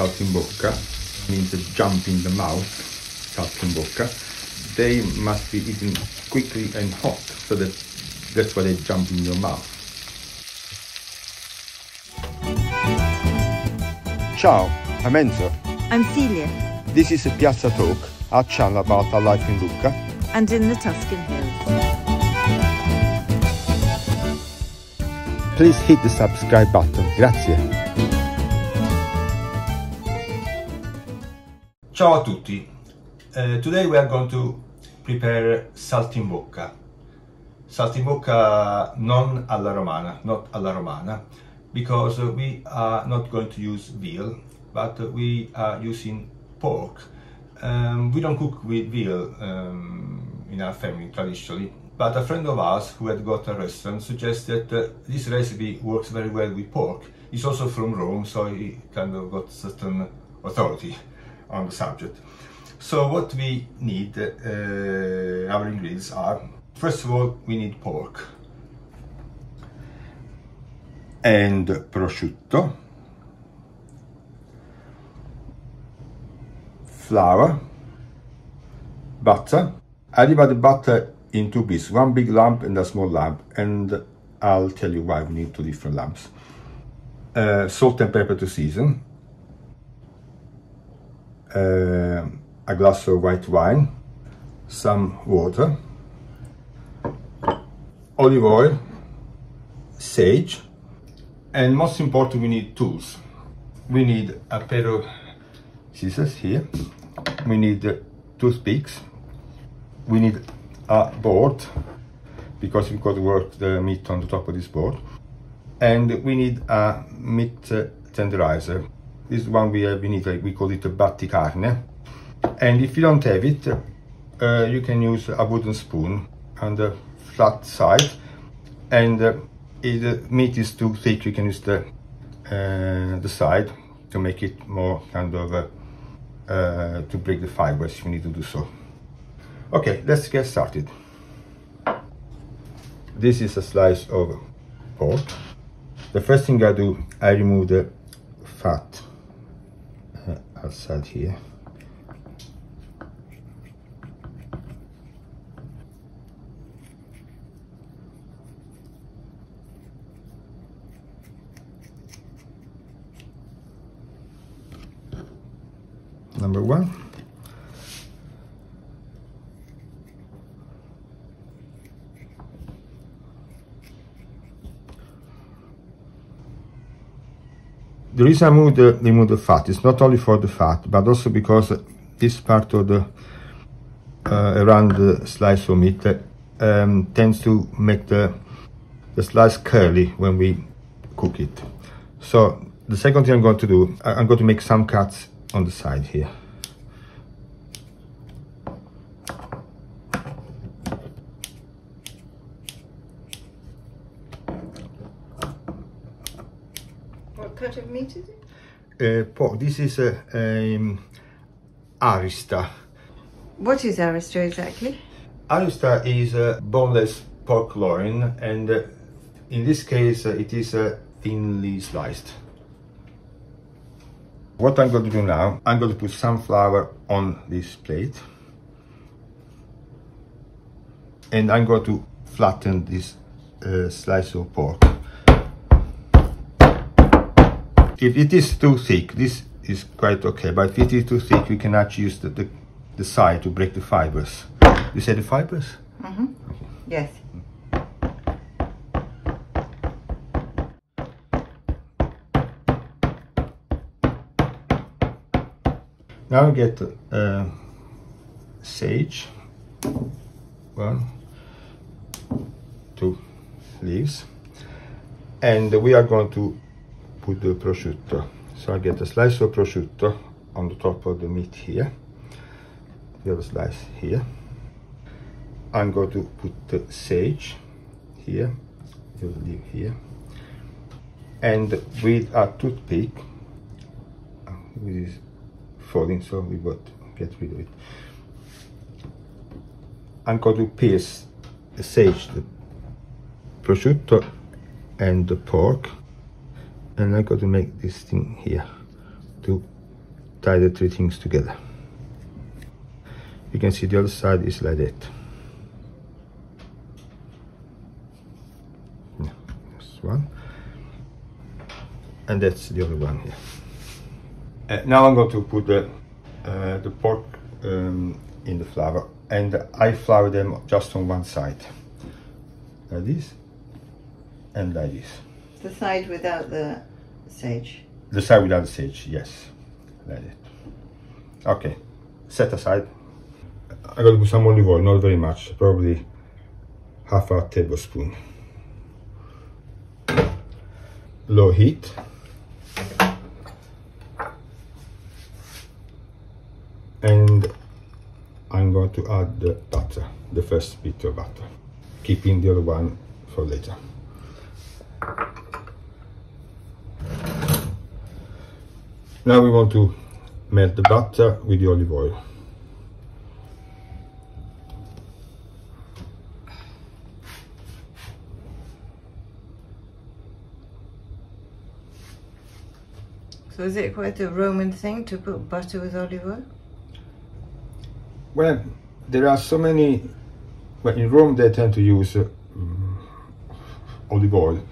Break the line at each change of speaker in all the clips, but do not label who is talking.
saltimbocca, means jump in the mouth, saltimbocca, they must be eaten quickly and hot, so that that's why they jump in your mouth. Ciao, I'm Enzo.
I'm Celia.
This is a Piazza Talk, our channel about our life in Lucca.
And in the Tuscan Hills.
Please hit the subscribe button. Grazie.
Ciao a tutti. Uh, today we are going to prepare saltimbocca. Saltimbocca non alla romana, not alla romana, because uh, we are not going to use veal, but uh, we are using pork. Um, we don't cook with veal um, in our family traditionally, but a friend of ours who had got a restaurant suggested that this recipe works very well with pork. He's also from Rome, so he kind of got certain authority on the subject. So what we need, uh, our ingredients are, first of all, we need pork.
And prosciutto. Flour. Butter. I divide butter in two pieces, one big lump and a small lump, and I'll tell you why we need two different lumps. Uh, salt and pepper to season. Uh, a glass of white wine, some water, olive oil, sage, and most important we need tools. We need a pair of scissors here, we need toothpicks, we need a board because we could work the meat on the top of this board and we need a meat tenderizer. This one we have in Italy, we call it a batticarne. And if you don't have it uh, you can use a wooden spoon on the flat side. And uh, if the meat is too thick you can use the uh, the side to make it more kind of uh, uh, to break the fibers you need to do so. Okay let's get started. This is a slice of pork. The first thing I do I remove the fat. uh, outside here number one. The reason I move the, remove the fat is not only for the fat, but also because this part of the uh, around the slice of meat um, tends to make the, the slice curly when we cook it. So the second thing I'm going to do, I'm going to make some cuts on the side here.
What cut of meat is it?
Uh, pork. This is a um, arista.
What is arista exactly?
Arista is a boneless pork loin, and uh, in this case, uh, it is uh, thinly sliced. What I'm going to do now, I'm going to put some flour on this plate. And I'm going to flatten this uh, slice of pork. If it is too thick, this is quite okay, but if it is too thick, we can actually use the, the, the side to break the fibers. You say the fibers?
Mm -hmm. okay. Yes.
Now we get uh, sage, one, two leaves, and we are going to put the prosciutto. So I get a slice of prosciutto? On the top of the meat here, the other slice here. I'm going to put the sage here, other leaf here, and with a toothpick, with this falling so we got get rid of it. I'm going to pierce the sage the prosciutto and the pork and I'm going to make this thing here to tie the three things together. You can see the other side is like that. This one. And that's the other one here. Uh, now I'm going to put the, uh, the pork um, in the flour and I flour them just on one side. Like this and like this.
The side without the sage.
The side without the sage, yes. Like it. Okay, set aside. I got to put some olive oil, not very much, probably half a tablespoon. Low heat. And I'm going to add the butter, the first bit of butter, keeping the other one for later. Now we want to melt the butter with the olive oil.
So is it quite a Roman thing to put butter with olive oil?
Well, there are so many. Well, in Rome they tend to use uh, olive oil,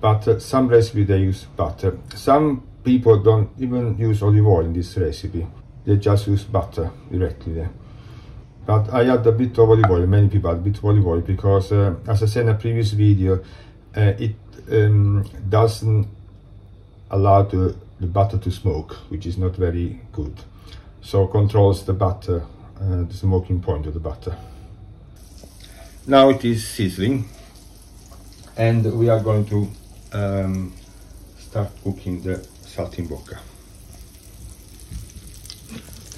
but uh, some recipes they use butter. Some people don't even use olive oil in this recipe; they just use butter directly there. But I add a bit of olive oil. Many people add a bit of olive oil because, uh, as I said in a previous video, uh, it um, doesn't allow the, the butter to smoke, which is not very good. So controls the butter uh, the smoking point of the butter. Now it is sizzling and we are going to um, start cooking the saltimbocca.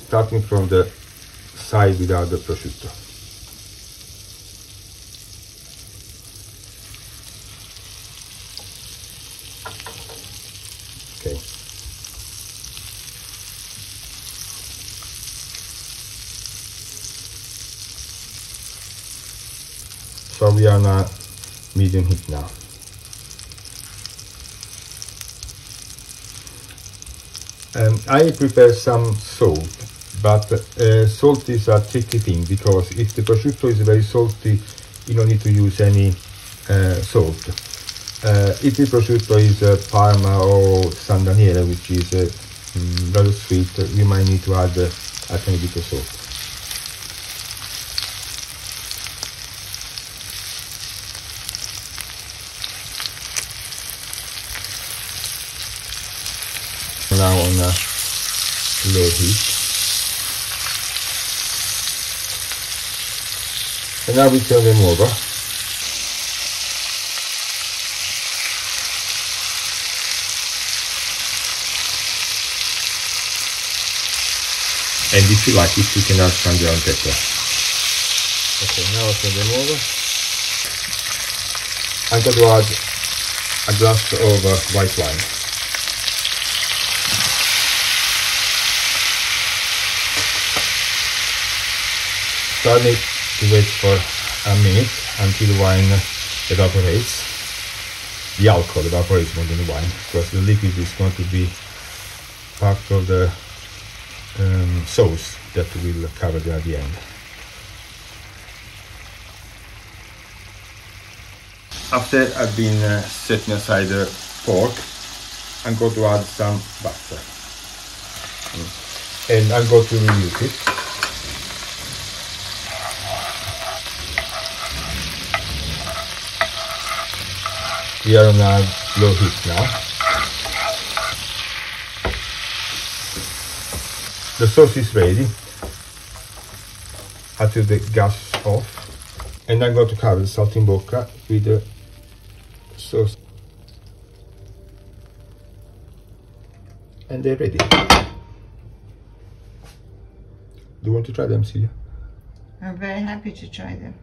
Starting from the side without the prosciutto. Okay. So we are on medium heat now. Um, I prepare some salt, but uh, salt is a tricky thing because if the prosciutto is very salty, you don't need to use any uh, salt. Uh, if the prosciutto is uh, Parma or San Daniele, which is uh, mm, rather sweet, you might need to add uh, a tiny bit of salt. Now on a low heat. And now we turn them over. And if you like it, you can add some ground pepper. Okay, now I turn them over. I'm going to add a glass of uh, white wine. I need to wait for a minute until the wine evaporates. The alcohol evaporates more than the wine because the liquid is going to be part of the um, sauce that will cover it at the end. After I've been uh, setting aside the pork, I'm going to add some butter. And I'm going to reduce it. We are on a low heat now. The sauce is ready. I turn the gas off and I'm going to cover the saltimbocca with the sauce. And they're ready. Do you want to try them, Celia?
I'm very happy to try them.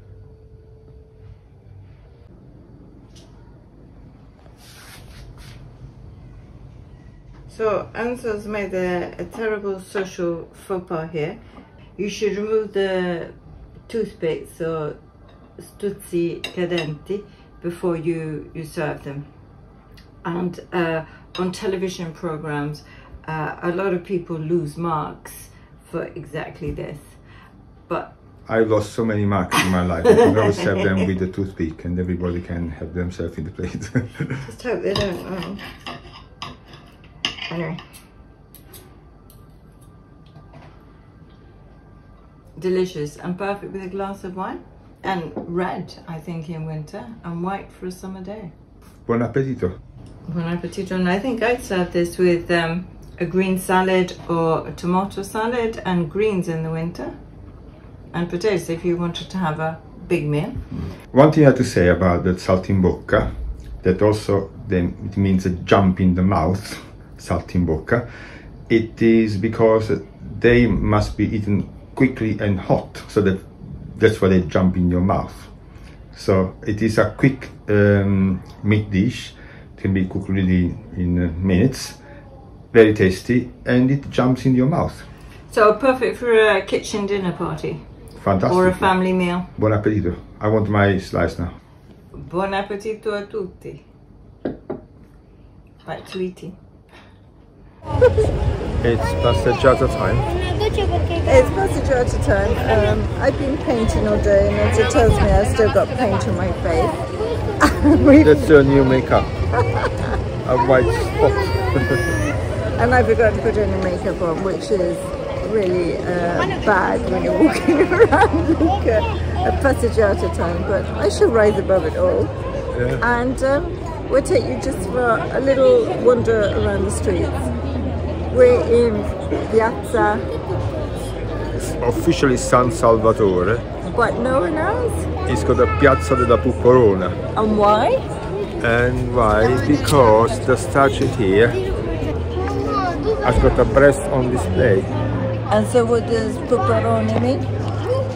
So Enzo's made a, a terrible social faux pas here. You should remove the toothpicks or stuzzicadenti before you, you serve them. And uh, on television programs, Uh, a lot of people lose marks for exactly this, but
I lost so many marks in my life. I can always serve them with a toothpick and everybody can have themselves in the plate.
just hope they don't. Um, anyway. Delicious and perfect with a glass of wine. And red, I think, in winter, and white for a summer day.
Buon appetito.
Buon appetito. And I think I'd serve this with um, a green salad or a tomato salad and greens in the winter. And potatoes if you wanted to have a big meal.
One thing I have to say about the saltimbocca, that also then it means a jump in the mouth, saltimbocca. It is because they must be eaten quickly and hot, so that that's why they jump in your mouth. So it is a quick um, meat dish, it can be cooked really in uh, minutes, very tasty, and it jumps in your mouth.
So perfect for a kitchen dinner party
Fantastic.
or a family meal.
Buon appetito. I want my slice now.
Buon appetito a tutti. Back to eating.
It's passeggiata time.
It's passeggiata time. Um, I've been painting all day and as it tells me I've still got paint on my face.
That's your new makeup. a white spot.
and I forgot to put any makeup on, which is really uh, bad when you're walking around like a, a passeggiata time. But I shall rise above it all.
Yeah.
And um, we'll take you just for a little wander around the streets. We're in Piazza,
Officially San Salvatore.
but no one else.
It's called the Piazza della Pupporona.
And why?
And why? Because the statue here has got a breast on display.
And so what does Puparoni mean?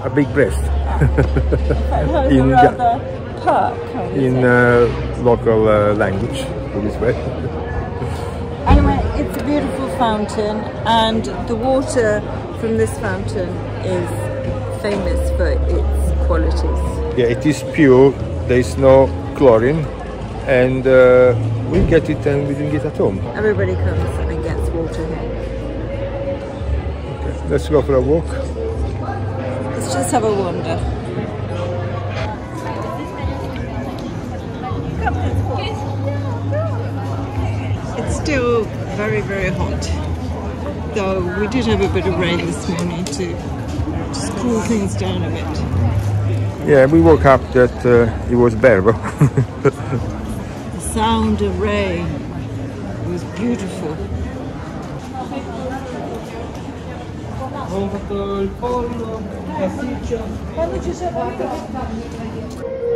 A big breast. In
rather park, how would you
In uh, local uh, language, this way.
fountain and the water from this fountain is famous for its qualities.
Yeah, it is pure. There is no chlorine. And uh, we get it and we drink it at home.
Everybody comes and gets water here.
Okay, Let's go for a walk.
Let's just have a wander. It's still very, very hot. Though we did have a bit of rain this morning to just cool things down a bit.
Yeah, we woke up that uh, it was bearable.
The sound of rain was beautiful. You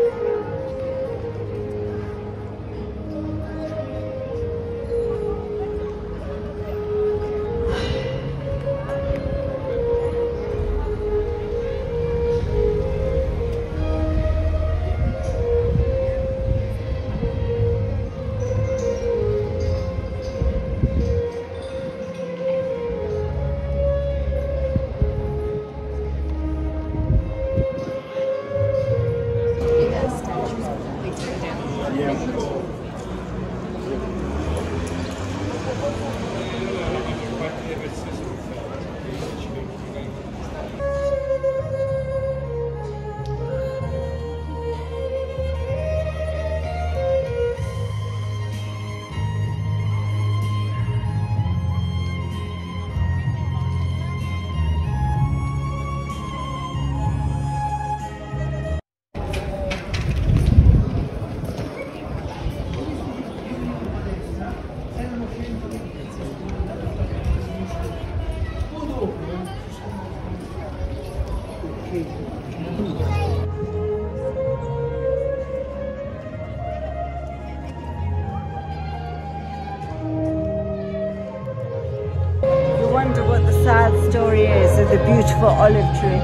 beautiful olive tree.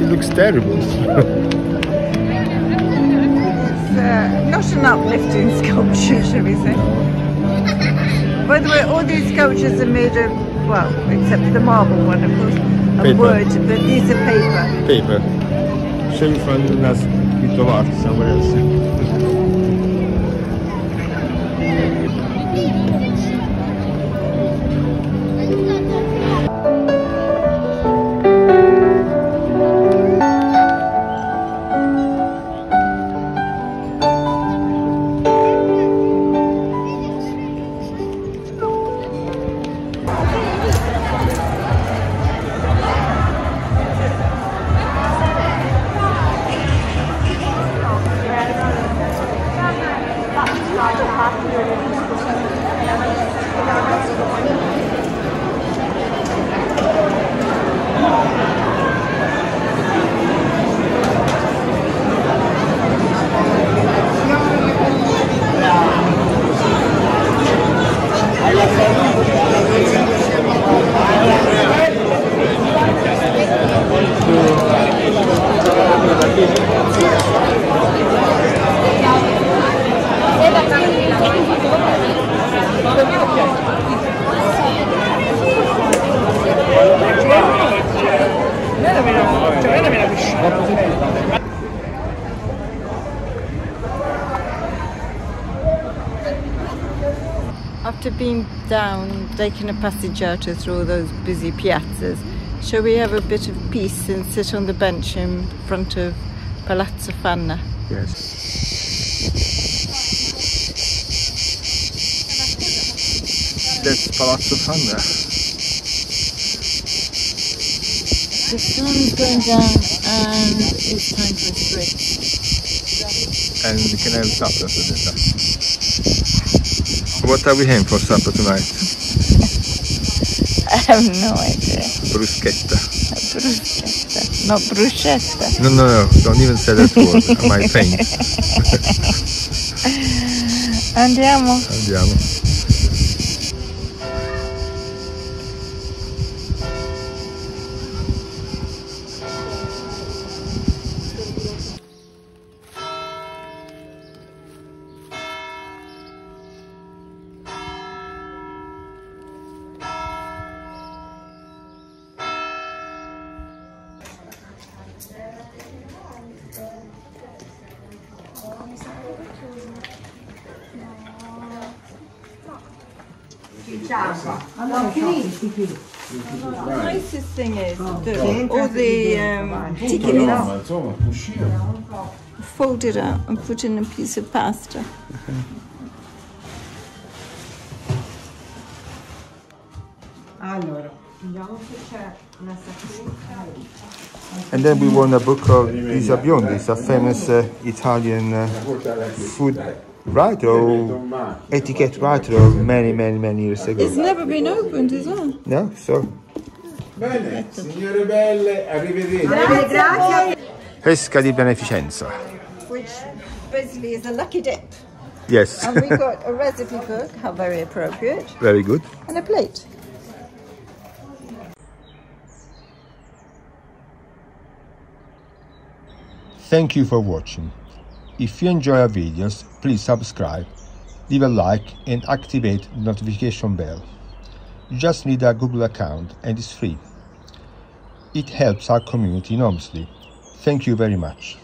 it looks terrible.
Uh, not an uplifting sculpture, shall we say? By the way, all these couches are made of, well, except the marble one, of course, of
Paper.
wood, but these are paper.
Paper. Show you find nice bit of art somewhere else.
Down, taking a passeggiata through all those busy piazzas, shall we have a bit of peace and sit on the bench in front of Palazzo Pfanner?
Yes. That's Palazzo Pfanner.
The sun's going down and it's time for a break.
And we can have supper after this. What are we having for supper tonight?
Have no idea.
Bruschetta.
Bruschetta. Not bruschetta.
No, no, no, don't even say that word. I might faint.
Andiamo.
Andiamo.
The nicest thing is that all the um, tickets folded out and put in a piece of pasta.
Allora, vediamo se c'è una sacchetto.
And then we won a book of Lisa Biondi, it's a famous uh, Italian uh, food writer or etiquette writer of many, many, many years ago.
It's never been opened as well.
No, so
Bene, signore belle, arrivederci.
Grazie.
pesca di beneficenza.
Which basically is a lucky dip.
Yes,
And we got a recipe book, how very appropriate,
very good.
and a plate.
Thank you for watching. If you enjoy our videos, please subscribe, leave a like and activate the notification bell. You just need a Google account and it's free. It helps our community enormously. Thank you very much.